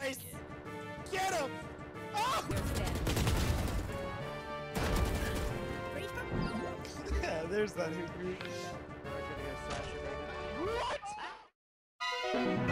Get him! Oh! yeah, there's that. What?